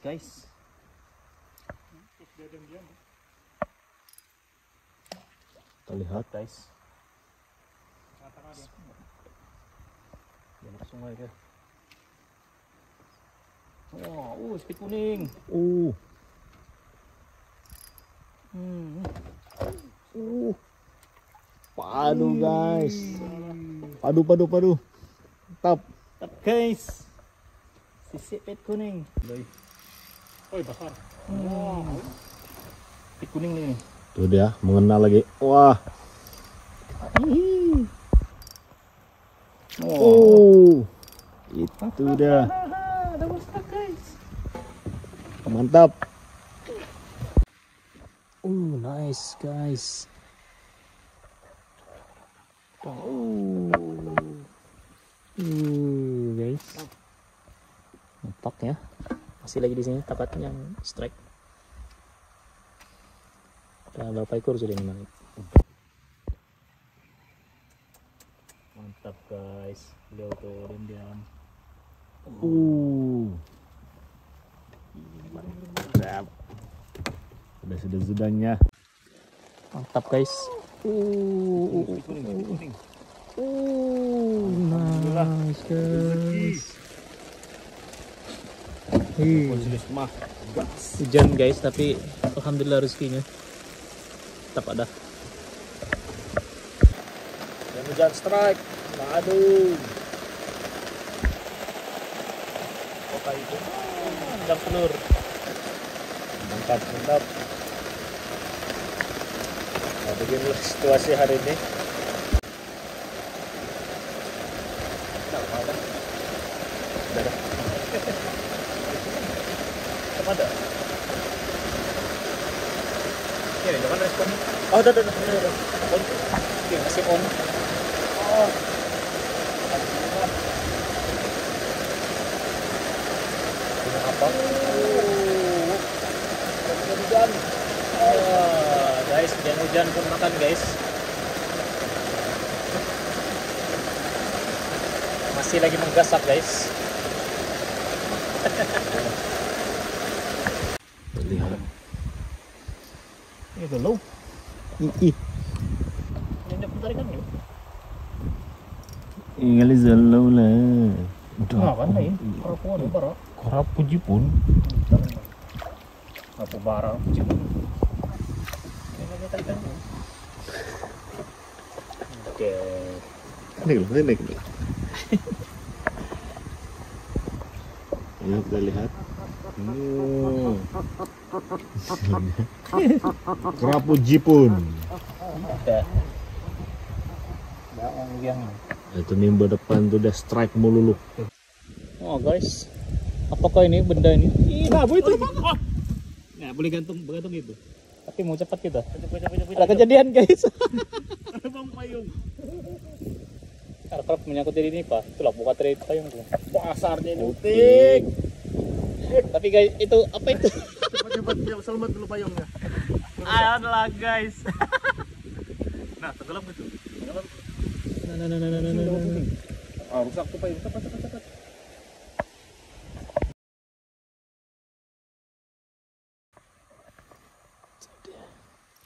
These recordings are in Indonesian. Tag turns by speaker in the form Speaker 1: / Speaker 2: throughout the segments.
Speaker 1: guys.
Speaker 2: Kita lihat.
Speaker 1: Guys. Yan ang sungai dia. Wah, uh, speed kuning.
Speaker 2: Uh,
Speaker 1: Hmm.
Speaker 2: uh. Padu guys. Padu padu padu. Mantap.
Speaker 1: Tap guys. Sisipit kuning. Loy.
Speaker 3: Oh, besar.
Speaker 1: Speed kuning nih.
Speaker 2: Tuh dia mengenal lagi. Wah.
Speaker 1: Hihi. Oh.
Speaker 2: Oh. Itu dia. Mantap.
Speaker 1: Uh, nice guys. Oh. Uh, guys. Nampak ya. Masih lagi di sini takatnya yang strike. Udah berapa ekor sudah ini? Mantap guys. Beliau tuh diam-diam.
Speaker 2: Uh. Mantap. Sudah sudah sudahnya.
Speaker 1: Mantap guys. Uh, uh, uh, uh, nice guys. Hih, hujan guys, tapi alhamdulillah rezekinya tetap ada.
Speaker 2: Dan hujan strike. Aduh.
Speaker 1: Kota itu, jam telur.
Speaker 2: Mantap, mantap. Nah, beginilah situasi hari ini.
Speaker 1: Tetap ada. Ya, jangan respon.
Speaker 2: Oh, udah, udah, udah, udah, udah.
Speaker 1: Oke, masih on.
Speaker 2: Dengan apa?
Speaker 1: hujan. Oh, guys, hujan-hujan pun makan guys. Masih lagi menggasak guys. Ini dulu.
Speaker 2: Ih,
Speaker 1: Ini ada tarikan yuk.
Speaker 2: ingali zallau lah.
Speaker 1: Nah, kan lain. Para po ano para.
Speaker 2: Korap puji pun.
Speaker 1: Apa barang cuma. Ini ada tarikan. Oke.
Speaker 2: Ini loh, ini loh. Ya, kita lihat. Hmm. Kerapu jipun.
Speaker 1: Ada. Daong yang.
Speaker 2: Itu minggu depan tuh udah strike mulu lu.
Speaker 1: Oh guys, apakah ini benda ini? Ih, nabu itu. Nah, boleh gantung, gantung itu. Tapi mau cepat kita. Ada kejadian guys.
Speaker 3: Ada bang payung.
Speaker 1: Harap menyangkut diri ini pak. Itulah buka teri payung tuh.
Speaker 3: Pasarnya ini utik.
Speaker 1: Tapi guys, itu apa itu?
Speaker 3: Dia selamat dulu payungnya.
Speaker 1: Adalah guys. nah, tenggelam gitu. Nah, nah, nah, nah, nah, nah, nah, nah.
Speaker 3: Ah, rusak tuh payung. Cepat, cepat, cepat.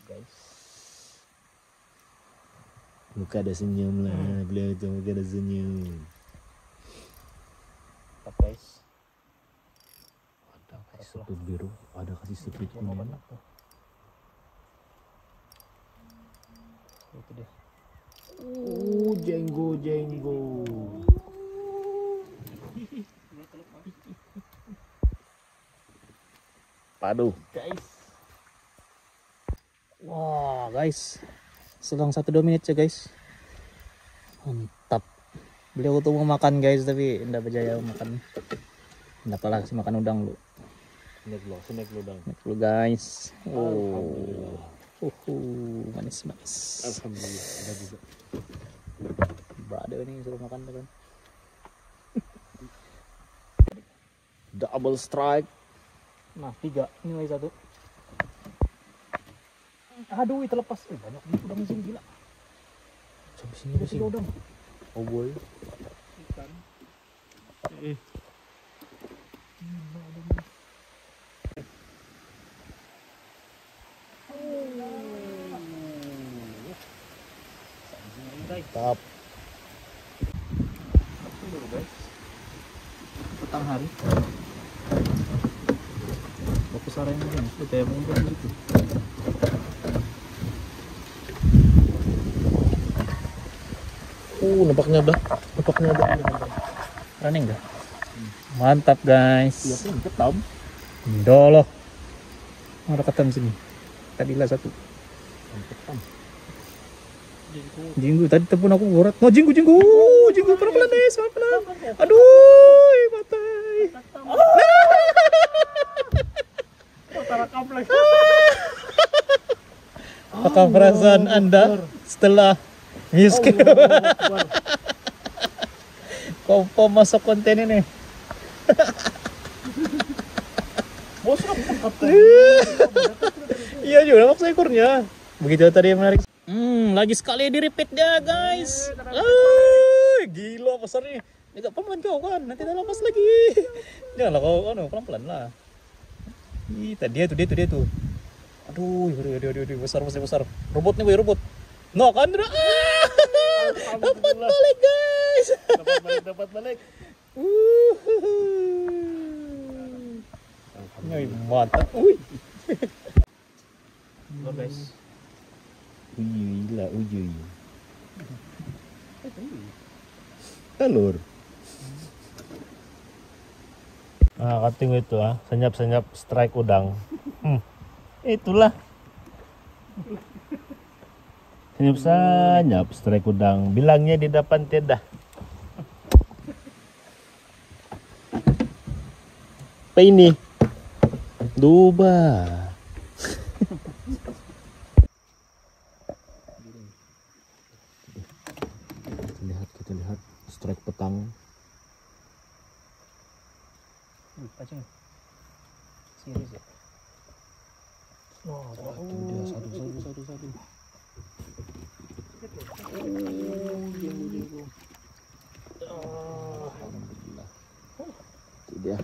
Speaker 1: Guys,
Speaker 2: Muka ada senyum lah. Beliau itu muka ada senyum.
Speaker 1: apa guys?
Speaker 2: Sepit biru. Ada kasih
Speaker 1: mau
Speaker 2: kuning.
Speaker 1: Itu deh.
Speaker 2: Uh, jenggo jenggo. Padu.
Speaker 1: Guys. Wah, guys. Selang satu dua menit ya guys. Mantap. Beliau tuh mau makan guys tapi tidak berjaya makan. Tidak apalah kasih makan udang lu.
Speaker 2: Snack lo, snack lo dong.
Speaker 1: Lihat dulu guys. Oh. Uhuh, manis manis.
Speaker 2: Alhamdulillah. Ada juga.
Speaker 1: Brother ini suruh makan tuh kan.
Speaker 2: Double strike.
Speaker 1: Nah, tiga. Ini lagi satu. Aduh, itu lepas. Eh, banyak nih udang sini gila.
Speaker 2: Sampai sini
Speaker 1: Ada tiga udang.
Speaker 2: Oh boy. Mantap.
Speaker 1: petang hari fokus arahnya guys itu kayak mundur gitu
Speaker 2: Uh, nampaknya udah. Nampaknya udah.
Speaker 1: running dah mantap guys
Speaker 3: Iya ketam.
Speaker 1: Udah loh. Ada ketam sini. Tadi lah satu. Jinggu tadi tepun aku gorat. No jinggu jinggu. Jinggu pelan pelan deh, pelan pelan. Aduh, matai.
Speaker 3: Tara kompleks.
Speaker 1: Apakah perasaan Anda setelah miskin? Kau masuk konten ini?
Speaker 3: Bos apa?
Speaker 1: Iya juga maksa ekornya. Begitu tadi yang menarik. Lagi sekali di repeat dia guys. Ah, gila besarnya. Agak pelan kau kan, nanti tak lepas lagi. Janganlah kau, anu pelan pelan lah. Ih, tadi dia tuh dia tuh dia tuh. Aduh, aduh, aduh, aduh, aduh, besar besar besar. Robot nih, boy, robot. No, kan Ah, dapat balik guys.
Speaker 3: Dapat balik, dapat balik.
Speaker 1: Uhuh. mantap. Uy. Lo guys.
Speaker 2: Uyuy lah, uyuy. Telur. Nah, kating itu ah, senyap-senyap strike udang. Hmm. Itulah. Senyap-senyap strike udang. Bilangnya di depan tidak. Apa ini? Duba. Kita lihat, kita lihat strike petang.
Speaker 1: Pacing. Serius ya?
Speaker 2: Oh, itu dia satu satu satu satu. Alhamdulillah. Itu dia.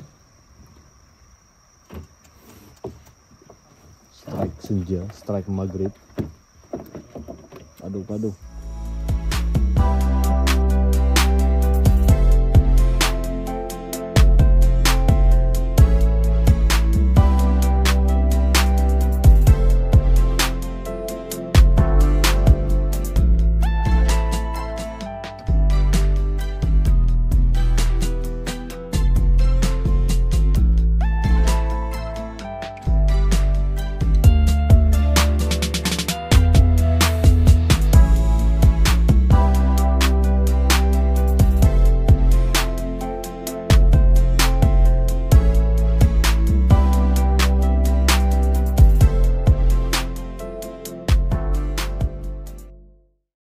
Speaker 2: Strike senja, strike maghrib. Aduh, aduh.